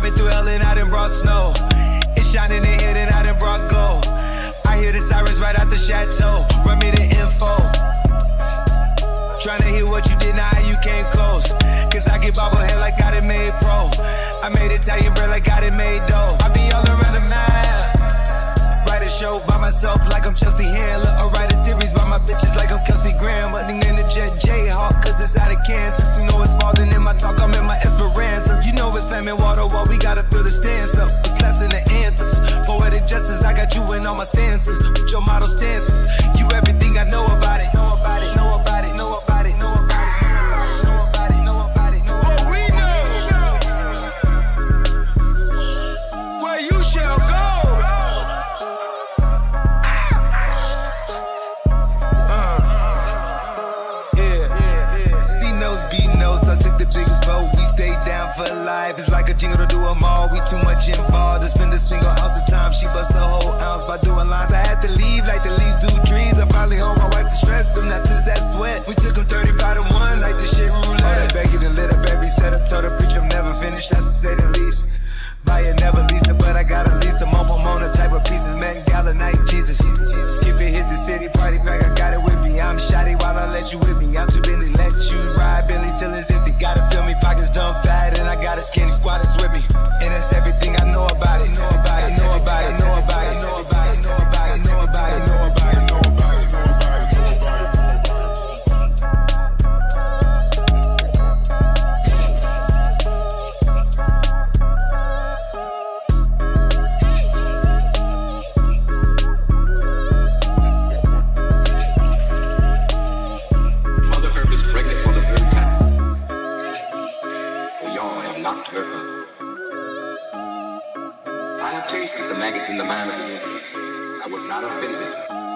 I'm driving through hell and I done brought snow. It's shining in here and I done brought gold. I hear the sirens right out the chateau. Run me the info. Tryna hear what you did, you came close. Cause I get bobblehead like I done made pro. I made Italian bread like I done made dough. I be all around the map. Write a show by myself like I'm Chelsea Handler. Your model stances. You everything I know about it. Know about it, know about it, know about it, know about it. Know about it, know about it, know about it. What we know, where you shall go. Uh, yeah. C knows, B knows. I took the biggest boat. We stayed down for life. It's like a jingle to do them all. We too much involved to spend a single ounce of time. She bust a whole ounce by doing lines. Say the least. Buy it, never lease it, but I gotta at least a mobile Mona type of pieces. Met Gala night, Jesus. Skip it, hit the city, party pack, I got it with me. I'm shoddy while I let you with me. I'm too busy, let you ride Billy till it's empty. Gotta feel Up. I have tasted the maggots in the man of the universe. I was not offended.